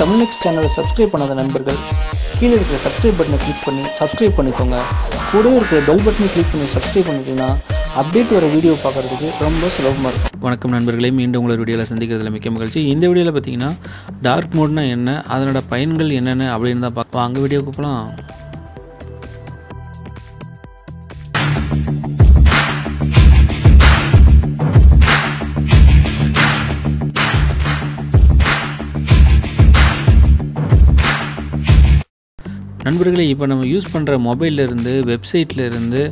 Tamil next சேனலை subscribe பண்ணாத நண்பர்கள் கீழே இருக்கிற சப்ஸ்கிரைப் பட்டனை கிளிக் பண்ணி சப்ஸ்கிரைப் பண்ணிக்கோங்க. கூடவே இருக்கிற பெல் பட்டனை கிளிக் பண்ணி சப்ஸ்கிரைப் பண்ணிட்டீங்கன்னா அப்டேட் வர வீடியோ பார்க்குறதுக்கு ரொம்ப சுலபமாக இருக்கும். வணக்கம் நண்பர்களே மீண்டும் உங்களோட வீடியோவில் சந்திக்கிறதுல மிக்க மகிழ்ச்சி. இந்த வீடியோவில் பார்த்தீங்கன்னா டார்க் மோட்னா என்ன அதனோட பயன்கள் என்னென்ன அப்படின்னு தான் பார்க்கலாம் அங்கே வீடியோக்கு போகலாம் நண்பர்களே இப்போ நம்ம யூஸ் பண்ணுற மொபைல்லேருந்து வெப்சைட்லேருந்து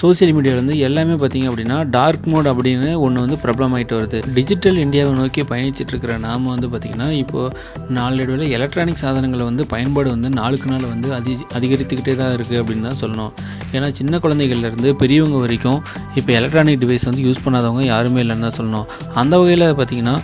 சோசியல் மீடியாவிலேருந்து எல்லாமே பார்த்தீங்க அப்படின்னா டார்க் மோட் அப்படின்னு ஒன்று வந்து பிரபலமாயிட்டு வருது. டிஜிட்டல் இந்தியாவை நோக்கி பயணிச்சிட்டு இருக்கிற நாம் வந்து பார்த்திங்கன்னா இப்போது நாளடைவில் எலக்ட்ரானிக் சாதனங்களை வந்து பயன்பாடு வந்து நாளுக்கு நாள் வந்து அதி அதிகரித்துக்கிட்டே தான் இருக்குது அப்படின்னு தான் சொல்லணும். ஏன்னா சின்ன குழந்தைகள்லேருந்து பெரியவங்க வரைக்கும் இப்போ எலக்ட்ரானிக் டிவைஸ் வந்து யூஸ் பண்ணாதவங்க யாருமே இல்லைன்னு தான் சொல்லணும். அந்த வகையில் பார்த்திங்கன்னா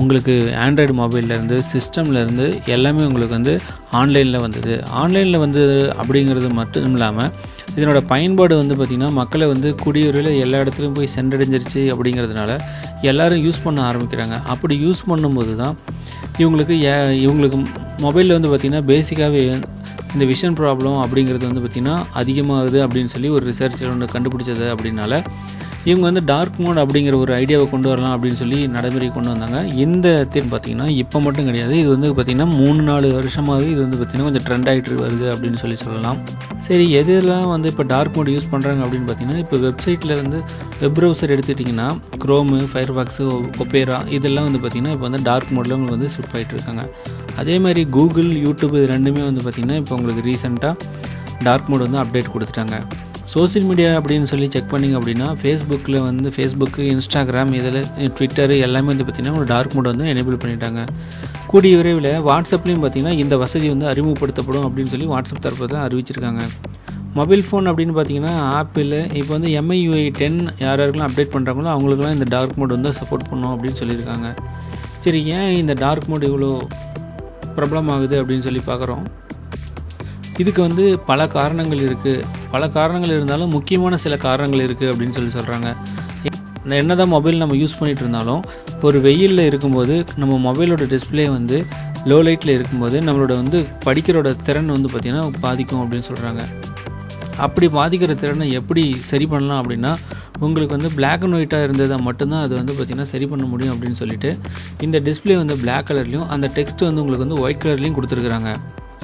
உங்களுக்கு ஆண்ட்ராய்டு மொபைல்லேருந்து சிஸ்டம்லேருந்து எல்லாமே உங்களுக்கு வந்து ஆன்லைனில் வந்தது. ஆன்லைனில் வந்தது அப்படிங்கிறது மட்டும் இல்லாமல் இதனோட பயன்பாடு வந்து பார்த்திங்கன்னா மக்களை வந்து குடியுரில் எல்லா இடத்துலையும் போய் சென்றடைஞ்சிருச்சு அப்படிங்கிறதுனால எல்லோரும் யூஸ் பண்ண ஆரம்பிக்கிறாங்க. அப்படி யூஸ் பண்ணும்போது தான் இவங்களுக்கு ஏ இவங்களுக்கு மொபைலில் வந்து பார்த்திங்கன்னா பேசிக்காகவே இந்த விஷன் ப்ராப்ளம் அப்படிங்கிறது வந்து பார்த்திங்கன்னா அதிகமாகுது அப்படின்னு சொல்லி ஒரு ரிசர்ச்சில் ஒன்று கண்டுபிடிச்சது அப்படின்னால இவங்க வந்து டார்க் மோட் அப்படிங்கிற ஒரு ஐடியாவை கொண்டு வரலாம் அப்படின்னு சொல்லி நடைமுறை கொண்டு வந்தாங்க. இந்த தீம் பார்த்திங்கன்னா இப்போ மட்டும் கிடையாது. இது வந்து பார்த்திங்கன்னா மூணு நாலு வருஷமாகவே இது வந்து பார்த்திங்கன்னா கொஞ்சம் ட்ரெண்ட் ஆகிட்டு வருது அப்படின்னு சொல்லி சொல்லலாம். சரி எதெல்லாம் வந்து இப்போ டார்க் மோட் யூஸ் பண்ணுறாங்க அப்படின்னு பார்த்தீங்கன்னா இப்போ வெப்சைட்டில் வந்து வெப் ப்ரௌசர் எடுத்துட்டிங்கன்னா க்ரோமு ஃபயர் பாக்ஸு ஒப்பேரா இதெல்லாம் வந்து பார்த்திங்கன்னா இப்போ வந்து டார்க் மோடில் உங்களுக்கு வந்து ஷிஃப்ட் ஆகிட்டு இருக்காங்க. அதே மாதிரி கூகுள் யூடியூப் இது ரெண்டுமே வந்து பார்த்திங்கன்னா இப்போ உங்களுக்கு ரீசெண்டாக டார்க் மோட் வந்து அப்டேட் கொடுத்துட்டாங்க. சோசியல் மீடியா அப்படின்னு சொல்லி செக் பண்ணிங்க அப்படின்னா ஃபேஸ்புக்கில் வந்து ஃபேஸ்புக்கு இன்ஸ்டாகிராம் இதில் ட்விட்டர் எல்லாமே வந்து பார்த்திங்கன்னா ஒரு டார்க் மோட் வந்து எனேபிள் பண்ணிட்டாங்க. கூடிய விரைவில் வாட்ஸ்அப்லேயும் பார்த்திங்கன்னா இந்த வசதி வந்து அறிமுகப்படுத்தப்படும் அப்படின்னு சொல்லி வாட்ஸ்அப் தரப்பு தான் அறிவிச்சிருக்காங்க. மொபைல் ஃபோன் அப்படின்னு பார்த்தீங்கன்னா ஆப்பிள் இப்போ வந்து எம்ஐயூஐ டென் யார் யாருக்கெல்லாம் அப்டேட் பண்ணுறாங்களோ அவங்களுக்குலாம் இந்த டார்க் மோட் வந்து சப்போர்ட் பண்ணும் அப்படின்னு சொல்லியிருக்காங்க. சரி ஏன் இந்த டார்க் மோட் இவ்வளோ பிரபலமாகுது அப்படின்னு சொல்லி பார்க்குறோம். இதுக்கு வந்து பல காரணங்கள் இருக்குது பல காரணங்கள் இருந்தாலும் முக்கியமான சில காரணங்கள் இருக்குது அப்படின்னு சொல்லி சொல்கிறாங்க என்ன தான் மொபைல் நம்ம யூஸ் பண்ணிகிட்டு இருந்தாலும் ஒரு வெயிலில் இருக்கும்போது நம்ம மொபைலோட டிஸ்பிளே வந்து லோ லைட்டில் இருக்கும்போது நம்மளோட வந்து படிக்கிறோட திறன் வந்து பார்த்திங்கன்னா பாதிக்கும் அப்படின்னு சொல்கிறாங்க அப்படி பாதிக்கிற திறனை எப்படி சரி பண்ணலாம் அப்படின்னா உங்களுக்கு வந்து பிளாக் அண்ட் ஒயிட்டாக இருந்ததை மட்டும்தான் அது வந்து பார்த்திங்கன்னா சரி பண்ண முடியும் அப்படின்னு சொல்லிட்டு இந்த டிஸ்பிளே வந்து பிளாக் கலர்லேயும் அந்த டெக்ஸ்ட் வந்து உங்களுக்கு வந்து ஒயிட் கலர்லேயும் கொடுத்துருக்குறாங்க.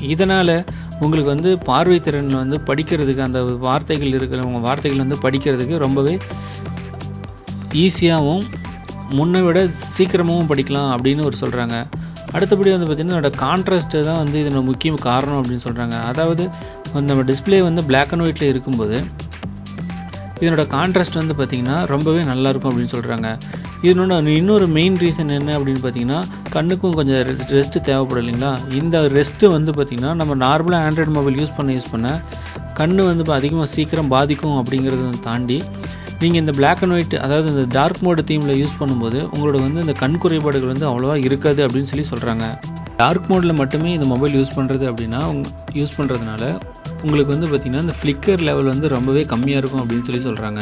இதனால் உங்களுக்கு வந்து பார்வை திறனில் வந்து படிக்கிறதுக்கு அந்த வார்த்தைகள் இருக்கிறவங்க வார்த்தைகள் வந்து படிக்கிறதுக்கு ரொம்பவே ஈஸியாகவும் முன்னை விட சீக்கிரமாகவும் படிக்கலாம் அப்படின்னு ஒரு சொல்கிறாங்க அடுத்தபடி வந்து பார்த்திங்கன்னா அதோட கான்ட்ராஸ்ட்டு தான் வந்து இதனோட முக்கிய காரணம் அப்படின்னு சொல்கிறாங்க அதாவது நம்ம டிஸ்பிளே வந்து பிளாக் அண்ட் ஒயிட்டில் இருக்கும்போது இதனோட கான்ட்ராஸ்ட் வந்து பார்த்திங்கன்னா ரொம்பவே நல்லாயிருக்கும் அப்படின்னு சொல்கிறாங்க இதனோட இன்னொரு மெயின் ரீசன் என்ன அப்படின்னு பார்த்தீங்கன்னா கண்ணுக்கும் கொஞ்சம் ரெஸ்ட்டு தேவைப்படும் இல்லைங்களா? இந்த ரெஸ்ட்டு வந்து பார்த்திங்கன்னா நம்ம நார்மலாக ஆண்ட்ராய்டு மொபைல் யூஸ் பண்ண யூஸ் பண்ண கண் வந்து இப்போ அதிகமாக சீக்கிரம் பாதிக்கும் அப்படிங்கிறத தாண்டி நீங்கள் இந்த பிளாக் அண்ட் ஒயிட் அதாவது இந்த டார்க் மோடு தீமில் யூஸ் பண்ணும்போது உங்களோட வந்து இந்த கண் குறைபாடுகள் வந்து அவ்வளோவா இருக்காது அப்படின்னு சொல்லி சொல்கிறாங்க டார்க் மோடில் மட்டுமே இந்த மொபைல் யூஸ் பண்ணுறது அப்படின்னா யூஸ் பண்ணுறதுனால உங்களுக்கு வந்து பார்த்திங்கன்னா இந்த ஃப்ளிக்கர் லெவல் வந்து ரொம்பவே கம்மியாக இருக்கும் அப்படின்னு சொல்லி சொல்கிறாங்க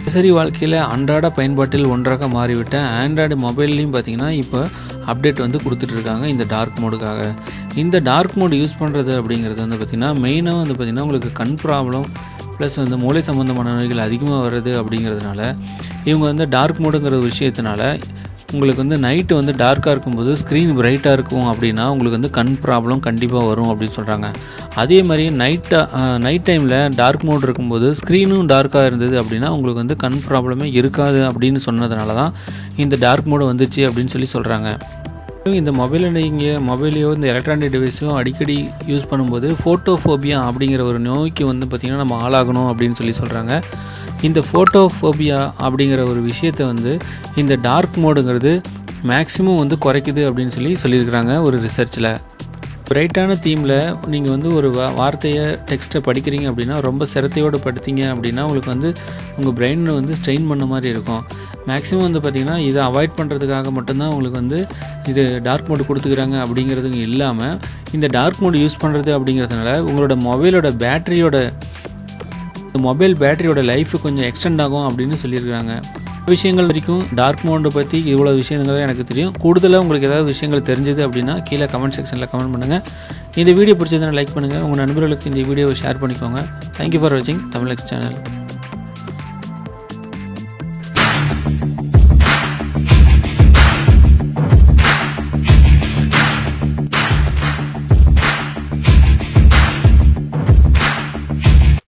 தினசரி வாழ்க்கையில் அன்றாட பயன்பாட்டில் ஒன்றாக மாறிவிட்ட ஆண்ட்ராய்டு மொபைல்லையும் பார்த்தீங்கன்னா இப்போ அப்டேட் வந்து கொடுத்துட்ருக்காங்க இந்த டார்க் மோடுக்காக இந்த டார்க் மோடு யூஸ் பண்ணுறது அப்படிங்கிறது வந்து பார்த்திங்கன்னா மெயினாக வந்து பார்த்திங்கன்னா உங்களுக்கு கண் ப்ராப்ளம் ப்ளஸ் வந்து மூளை சம்மந்தமான நோய்கள் அதிகமாக வருது அப்படிங்கிறதுனால இவங்க வந்து டார்க் மோடுங்கிற விஷயத்தினால உங்களுக்கு வந்து நைட்டு வந்து டார்க்காக இருக்கும்போது ஸ்க்ரீன் பிரைட்டாக இருக்கும் அப்படின்னா உங்களுக்கு வந்து கண் ப்ராப்ளம் கண்டிப்பாக வரும் அப்படின்னு சொல்கிறாங்க அதே மாதிரி நைட்டாக நைட் டைமில் டார்க் மோட் இருக்கும்போது ஸ்க்ரீனும் டார்க்காக இருந்தது அப்படின்னா உங்களுக்கு வந்து கண் ப்ராப்ளமே இருக்காது அப்படின்னு சொன்னதுனால தான் இந்த டார்க் மோடு வந்துச்சு அப்படின்னு சொல்லி சொல்கிறாங்க இந்த மொபைலை நீங்கள் மொபைலையோ இந்த எலக்ட்ரானிக் டிவைஸையும் அடிக்கடி யூஸ் பண்ணும்போது ஃபோட்டோஃபோபியா அப்படிங்கிற ஒரு நோய்க்கு வந்து பார்த்திங்கன்னா நம்ம ஆளாகணும் அப்படின்னு சொல்லி சொல்கிறாங்க இந்த ஃபோட்டோஃபோபியா அப்படிங்கிற ஒரு விஷயத்தை வந்து இந்த டார்க் மோடுங்கிறது மேக்ஸிமம் வந்து குறைக்குது அப்படின்னு சொல்லி சொல்லியிருக்கிறாங்க ஒரு ரிசர்ச்சில் பிரைட்டான தீமில் நீங்கள் வந்து ஒரு வா வார்த்தையை டெக்ஸ்ட்டை படிக்கிறீங்க அப்படின்னா ரொம்ப சிரத்தையோடு படுத்திங்க அப்படின்னா உங்களுக்கு வந்து உங்கள் பிரெயின் வந்து ஸ்ட்ரெயின் பண்ண மாதிரி இருக்கும். மேக்ஸிமம் வந்து பார்த்திங்கன்னா இதை அவாய்ட் பண்ணுறதுக்காக மட்டும்தான் உங்களுக்கு வந்து இது டார்க் மோடு கொடுத்துக்கிறாங்க அப்படிங்கிறது இல்லாமல் இந்த டார்க் மோடு யூஸ் பண்ணுறது அப்படிங்கிறதுனால உங்களோட மொபைலோட பேட்டரியோட மொபைல் பேட்டரியோட லைஃப் கொஞ்சம் எக்ஸ்டெண்ட் ஆகும் அப்படின்னு சொல்லியிருக்கிறாங்க. விஷயங்கள் வரைக்கும் டார்க் மோண்டை பற்றி இவ்வளோ விஷயங்கள் எனக்கு தெரியும். கூடுதலாக உங்களுக்கு ஏதாவது விஷயங்கள் தெரிஞ்சது அப்படின்னா கீழே கமெண்ட் செக்ஷனில் கமெண்ட் பண்ணுங்கள் இந்த வீடியோ பிடிச்சதுன்னா லைக் பண்ணுங்கள் உங்கள் நண்பர்களுக்கு இந்த வீடியோவை ஷேர் பண்ணிக்கோங்க. தேங்க்யூ ஃபார் வாட்சிங் தமிழ் சேனல்